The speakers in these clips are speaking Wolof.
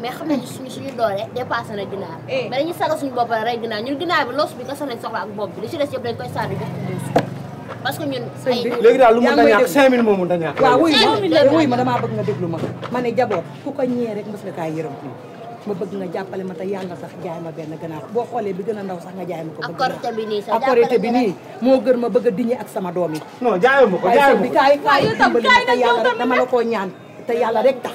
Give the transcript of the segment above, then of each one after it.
mais xam nañu suñu suñu doole dépassé na ginaar eh. mais dañuy saga suñu bopp rek ginaar ñun ginaar bi loos bi kese lañ soxla ak bopp bi li ci des yëpp dañ koy sànni jox parce que ñun léegi daal lu mu da ñàkk cinq mille moom mu da ñàkk waaw wuy wuy ma damaa bëgg nga déglu ma ma ne jaboot ku ko ñee rek mës nga kaa yërëm ma bëgg nga jàppale ma te yàlla sax jaay ma benn ganaar boo xoolee bi gën a ndaw sax nga jaay ma ko bëgg korité bi nii sax korité bi nii moo gën ma bëgg a diñe ak sama doom yi non jaayoo ma ko jaayoo ma ko kaay kaay kaay dama la koo ñaan te yàlla rek tax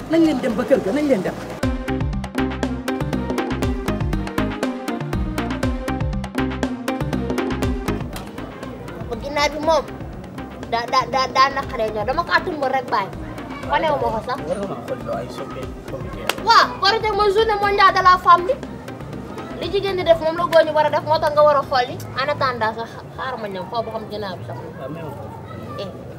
nañ leen dem ba kër ga nañ leen dem. ba ginnaaw bi moom daa daa daa daa naqaree ñor dama ko atum rek bàyyi wane wu ma ko sax. war nga xool loo ay soppe comité. waaw korite mooy journée mondiale de la femme bi li jigéen di def moom la góor ñi war a def moo tax nga war a xool li en attendant sax xaaral ma ñëw foofu xam ginnaaw bi sax. waaw mais eh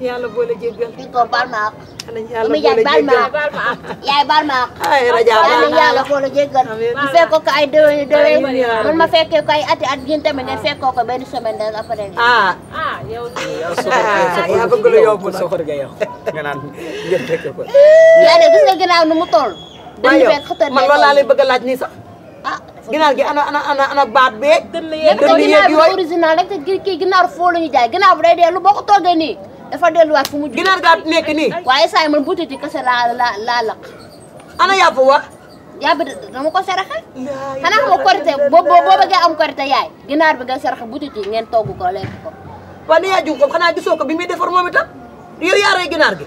yàlla boole jéggal. ñu ko baal ma àq. yàlla boole jéggal baal ma àq. yaay baal ma àq. ay rajo baal ma àq yàlla boole jéggal. bu fekkoo ko ay déwén déwén. man ma fekkee ko ay ati at yéen tamit ngeen fekkoo ko benn semaine daal après. ah ah yow de. Ah, yaa bëgg la yomb nag soxor nga yow. nga naan ngeen fekkee ko. yaa ne gis nga ginnaaw nu mu toll. dañu fekk xëtër man loolu laa lay bëgg a laaj nii sax. ah ginaar gi ana ana ana ana baat beeg. dënn yeeg léegi dënn te yeeg ginaar bi yooyu. original rek te kii kii ginaar foo la ñu jaay ginaar bu day dellu boo ko toogee nii dafa delluwaat fu mu jógee. ginaar gaa nekk nii. waaye saa yi man butit yi kese laa laa laa lakk ana yàpp wa. yaa bi dama ko saraxe xanaa xam nga korite boo boo boo bëggee am korite yaay ginaar bi nga saraxe butit yi ngeen togg ko lekk ko waaw ni yaa jum ko xanaa gisoo ko bi muy defar moom itam yow yaa rey ginaar gi.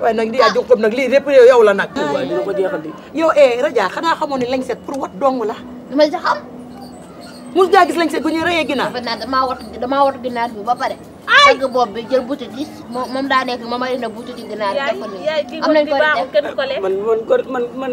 waaye nag Ndiaye Diop nag lii lépp yow la nag. waaye dina ko jeexal di. yow eh Raja xanaa xamoon ne lañ set pour wat dong la. dama ci xam. mus gaa gis lañ set bu ñuy reyee ginaar. dafa naan damaa wat damaa wat ginaar bi ba pare. ay dagg bopp bi jël butit yi moom daa nekk moom ay na butit yi ginaar bi. yaay yaay kii moom bi baaxul kenn ko lekk man man man man.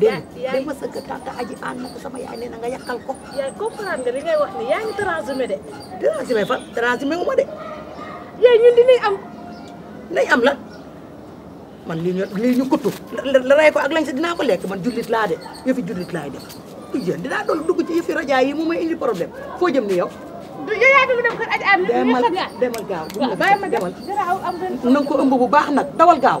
dégg nga dégg ma sa kër tante aji ànd na ko sama yaay nee na nga yàqal ko. yaay comprendre nga li ngay wax ni yaa ngi transhumé de. transhumé fan transhumé wu ma de. yaay ñun dinañ am. dinañ am lan man lii ñu lii ñu kuttu la rey ko ak lañ sa dinaa ko lekk man jullit laa de yëfi jullit laay def. du jël dinaa doon dugg ci yëfi rajo yi mu may indi problème foo jëm ni yow. du yow yaa ngi dem kër aji ànd. demal demal gaaw. waaw bàyyi ma demal. na nga ko ëmb bu baax nag dawal gaaw.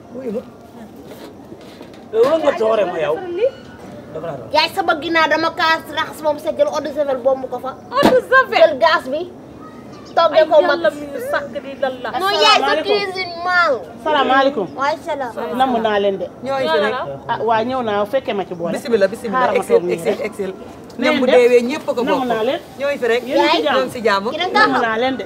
loolu nga toore ma yow. yaay sama ginnaaw dama kaas raxas moom sa jël eau de javel bomb ko fa. eau de javel jël gaz bi. toggee ko mag non yaay sa cuisine maal. salaamaaleykum. waay salaam. namm naa leen de. ñooy si rek ah waa ñëw naa fekkee ma ci boole. bisimilah bisimilah excel excel excel. ñam bu deewee ñëpp ko bokk. namm naa leen ñooy si rek. ñoo ngi si jàmm. namm naa leen de.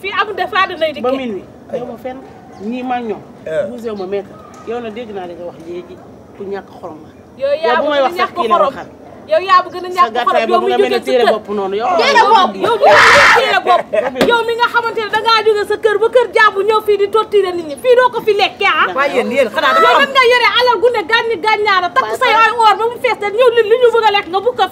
fii amul def laa danay dikkee ba min wi yow ma fenn ñii ma ñoom bougé ma mètre yow na dégg naa li nga wax léegi ku ñàkk xorom la yow yaa bu may wax sax kii la waxal yow yaa bu gën a ñàkk xorom yow mi jógee sa kër bopp noonu yow téere bopp yow mi téere bopp yow mi nga xamante ne dangaa jóge sa kër ba kër jàmbu ñëw fii di torturer nit ñi fii doo ko fi lekkee ah waaye yéen yéen xanaa dafa am nga yore alal gu ne gàññi gàññaara takk say ay oor ba mu fees te ñëw li ñu bëgg a lekk nga bu ko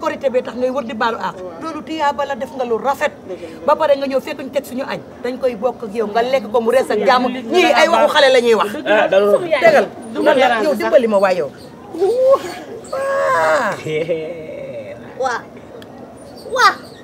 korité bee tax ngay wër di baalu àq loolu tiyaaba la def nga lu rafet ba pare nga ñëw fekk ñu teg suñu añ dañ koy bokk ak yow nga lekk ko mu rees ak jàmm ñii ay waxu xale la ñuy wax ah, tegal man la yow dimbali ma waay yow waa waa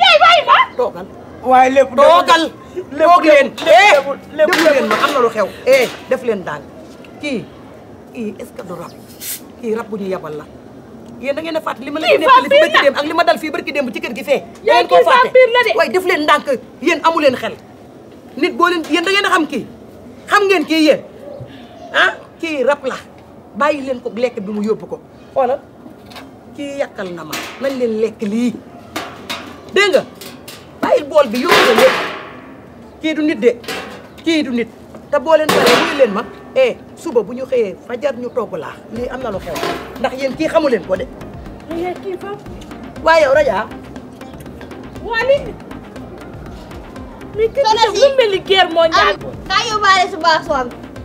yaay bàyyi ma toogal waaye lépp toogal toog leen eh def leen ma am na lu xew eh def leen daal kii kii est-ce que du rab kii rab bu ñu yabal la yéen da ngeen a fàtte li ma leen Kii nettali fi vampire barki démb ak li ma dal fii barki démb ci kër gi fee da Yaay, ngeen koo kii fàtte vampire la de. waaye def leen ndànk yéen amu leen xel nit boo leen yéen da ngeen a xam kii xam ngeen kii yéen ah kii rab la bàyyi leen ko lekk bi mu yóbbu ko xoolal kii yàkkal na ma nañ leen lekk lii dégg nga bàyyil bool bi yóbbu na lépp kii du nit de kii du nit te boo leen paree wuyu leen ma eh suba bu ñu xëyee fajar ñu togg laa lii am na lu xew ndax yéen kii xamu leen ko de Raja kii fa. waaye yow Raja waa li. mais kii Soxna bi si. lu mel ni guerre mondiale. Am, kayo ba rin sa baso?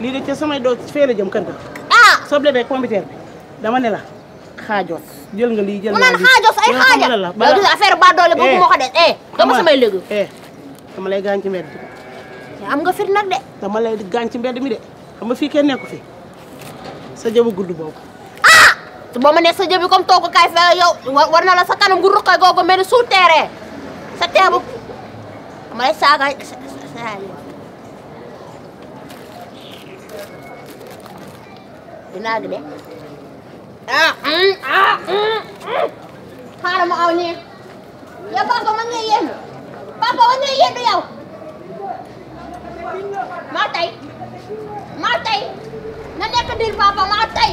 lii de ca samay doo fee la jëm kër ga. ah soble beeg pompiteer bi dama ne la xaajoos jël nga lii jël naa lii xaajoos ay xaaja yow gis affaire ba doole boobu moo ko des eh dama samay léegi eh dama lay gaañ ci mbedd bi am nga fit nag de dama lay gaañ ci mbedd mi de xam nga fii kenn nekku fi sa jëbu gudd boobu ah boo ma ne sa jëbi comme toogu kaay fee yow war na la sa kanam gu ruqe googu mel ni suul teeree sa teebu dama lay saaga dinaa gi de ah mm, ah mm, mm. xaaral ma aw nii yow papa ma ngay yendu papa ma ngay yendu yow maa tey maa tey na nekk dir papa maa tey